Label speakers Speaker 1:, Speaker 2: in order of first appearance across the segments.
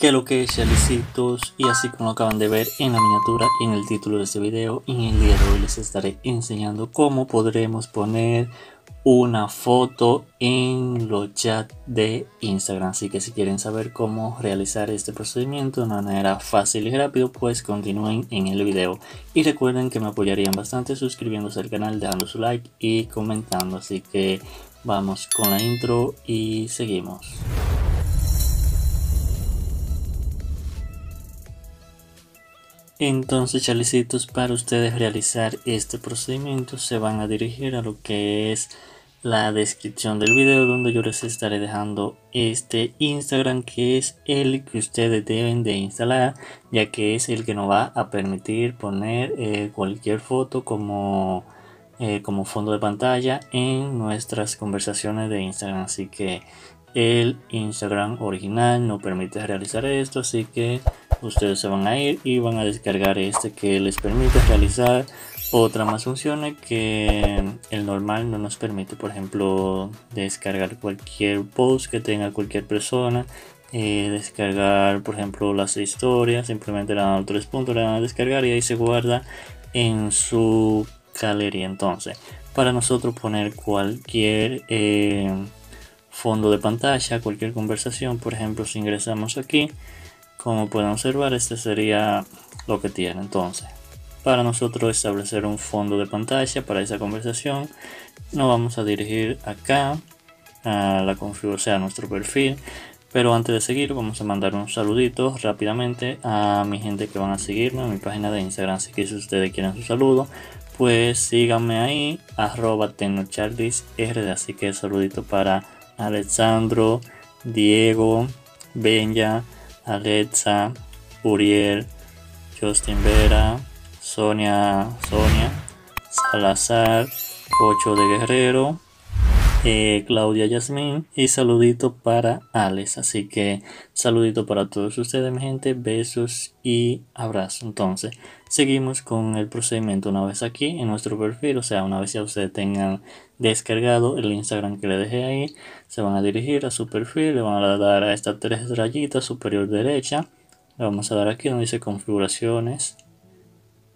Speaker 1: que lo que es chalicitos y así como lo acaban de ver en la miniatura y en el título de este video en el día de hoy les estaré enseñando cómo podremos poner una foto en los chats de Instagram. Así que si quieren saber cómo realizar este procedimiento de una manera fácil y rápido pues continúen en el video. Y recuerden que me apoyarían bastante suscribiéndose al canal dejando su like y comentando. Así que vamos con la intro y seguimos Entonces, chalecitos, para ustedes realizar este procedimiento se van a dirigir a lo que es la descripción del video donde yo les estaré dejando este Instagram que es el que ustedes deben de instalar ya que es el que nos va a permitir poner eh, cualquier foto como, eh, como fondo de pantalla en nuestras conversaciones de Instagram. Así que el Instagram original no permite realizar esto así que ustedes se van a ir y van a descargar este que les permite realizar otra más funciones que el normal no nos permite por ejemplo descargar cualquier post que tenga cualquier persona eh, descargar por ejemplo las historias simplemente le dan tres puntos le dan a descargar y ahí se guarda en su galería. Entonces para nosotros poner cualquier eh, fondo de pantalla cualquier conversación por ejemplo si ingresamos aquí como pueden observar, este sería lo que tiene. Entonces, para nosotros establecer un fondo de pantalla para esa conversación, nos vamos a dirigir acá a la configuración, o a nuestro perfil. Pero antes de seguir, vamos a mandar un saludito rápidamente a mi gente que van a seguirme en mi página de Instagram. Así que si ustedes quieren su saludo, pues síganme ahí, arroba rd Así que saludito para Alexandro, Diego, Benja. Alexa, Uriel, Justin Vera, Sonia, Sonia, Salazar, Cocho de Guerrero, eh, Claudia Yasmin y saludito para Alex. Así que saludito para todos ustedes, mi gente. Besos y abrazos. Entonces, seguimos con el procedimiento una vez aquí en nuestro perfil. O sea, una vez ya ustedes tengan descargado el Instagram que le dejé ahí, se van a dirigir a su perfil. Le van a dar a estas tres rayitas superior derecha. Le vamos a dar aquí donde dice configuraciones.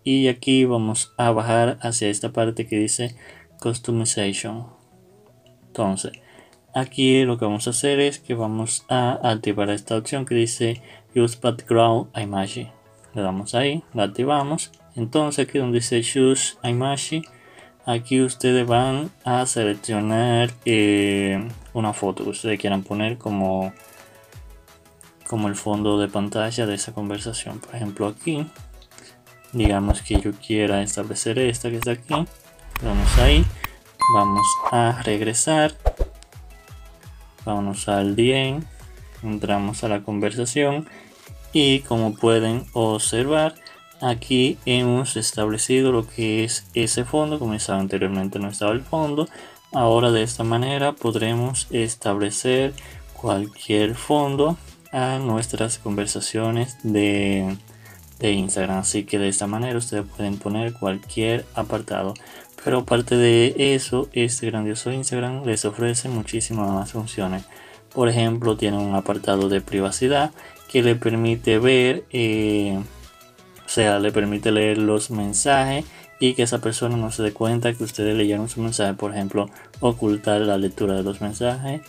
Speaker 1: Y aquí vamos a bajar hacia esta parte que dice customization entonces, aquí lo que vamos a hacer es que vamos a activar esta opción que dice Use Background Image. Le damos ahí, la activamos. Entonces aquí donde dice Choose Image, aquí ustedes van a seleccionar eh, una foto que ustedes quieran poner como, como el fondo de pantalla de esa conversación. Por ejemplo aquí, digamos que yo quiera establecer esta que está aquí. Le damos ahí vamos a regresar. Vamos al DM entramos a la conversación. Y como pueden observar aquí hemos establecido lo que es ese fondo. Como estaba anteriormente no estaba el fondo. Ahora de esta manera podremos establecer cualquier fondo a nuestras conversaciones de, de Instagram. Así que de esta manera ustedes pueden poner cualquier apartado pero aparte de eso, este grandioso Instagram les ofrece muchísimas más funciones. Por ejemplo, tiene un apartado de privacidad que le permite ver, eh, o sea, le permite leer los mensajes y que esa persona no se dé cuenta que ustedes leyeron su mensaje. Por ejemplo, ocultar la lectura de los mensajes.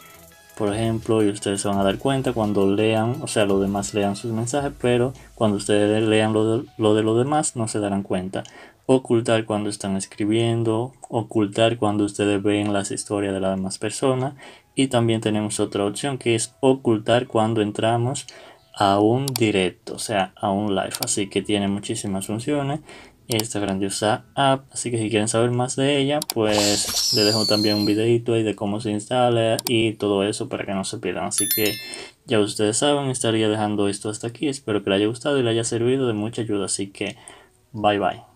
Speaker 1: Por ejemplo, y ustedes se van a dar cuenta cuando lean, o sea, los demás lean sus mensajes, pero cuando ustedes lean lo de, lo de los demás no se darán cuenta ocultar cuando están escribiendo, ocultar cuando ustedes ven las historias de las demás personas y también tenemos otra opción que es ocultar cuando entramos a un directo, o sea, a un live. Así que tiene muchísimas funciones esta grandiosa app. Así que si quieren saber más de ella, pues les dejo también un videito ahí de cómo se instala y todo eso para que no se pierdan. Así que ya ustedes saben, estaría dejando esto hasta aquí. Espero que les haya gustado y les haya servido de mucha ayuda. Así que bye bye.